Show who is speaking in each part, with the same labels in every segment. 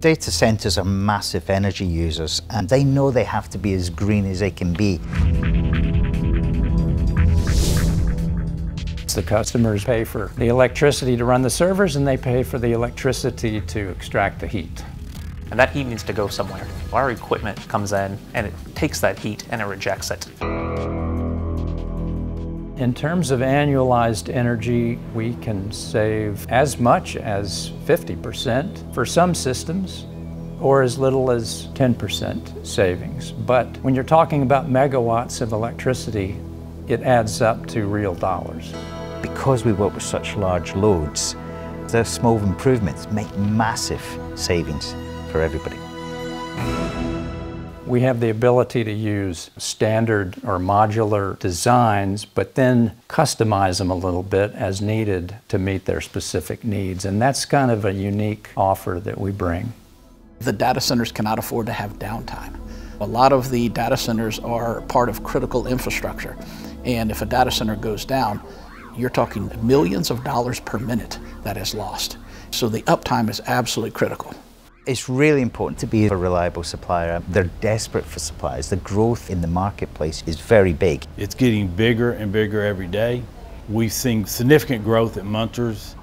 Speaker 1: Data centers are massive energy users and they know they have to be as green as they can be.
Speaker 2: The customers pay for the electricity to run the servers and they pay for the electricity to extract the heat.
Speaker 3: And that heat needs to go somewhere. Our equipment comes in and it takes that heat and it rejects it.
Speaker 2: In terms of annualized energy, we can save as much as 50% for some systems or as little as 10% savings. But when you're talking about megawatts of electricity, it adds up to real dollars.
Speaker 1: Because we work with such large loads, the small improvements make massive savings for everybody.
Speaker 2: We have the ability to use standard or modular designs, but then customize them a little bit as needed to meet their specific needs. And that's kind of a unique offer that we bring.
Speaker 4: The data centers cannot afford to have downtime. A lot of the data centers are part of critical infrastructure. And if a data center goes down, you're talking millions of dollars per minute that is lost. So the uptime is absolutely critical.
Speaker 1: It's really important to be a reliable supplier. They're desperate for suppliers. The growth in the marketplace is very big.
Speaker 5: It's getting bigger and bigger every day. We've seen significant growth at Munters.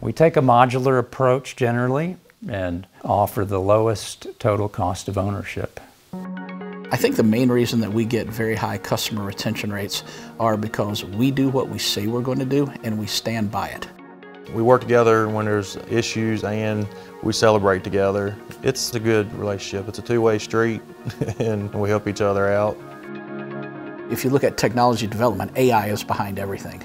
Speaker 2: We take a modular approach generally and offer the lowest total cost of ownership.
Speaker 4: I think the main reason that we get very high customer retention rates are because we do what we say we're going to do and we stand by it.
Speaker 6: We work together when there's issues and we celebrate together. It's a good relationship. It's a two-way street and we help each other out.
Speaker 4: If you look at technology development, AI is behind everything.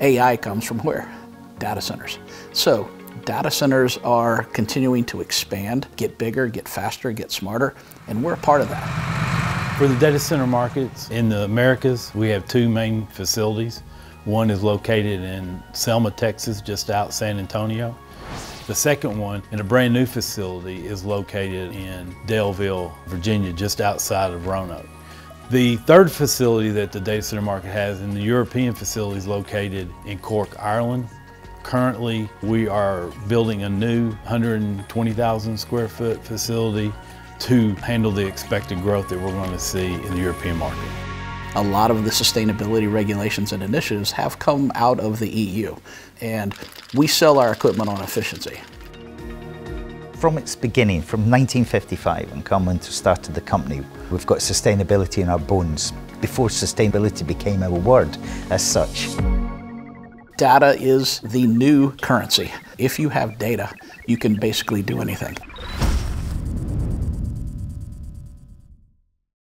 Speaker 4: AI comes from where? Data centers. So data centers are continuing to expand, get bigger, get faster, get smarter, and we're a part of that.
Speaker 5: For the data center markets in the Americas, we have two main facilities. One is located in Selma, Texas, just out San Antonio. The second one, in a brand new facility, is located in Daleville, Virginia, just outside of Roanoke. The third facility that the data center market has in the European facility is located in Cork, Ireland. Currently, we are building a new 120,000 square foot facility to handle the expected growth that we're going to see in the European market.
Speaker 4: A lot of the sustainability regulations and initiatives have come out of the EU, and we sell our equipment on efficiency.
Speaker 1: From its beginning, from 1955, when Carl started the company, we've got sustainability in our bones, before sustainability became a word as such.
Speaker 4: Data is the new currency. If you have data, you can basically do anything.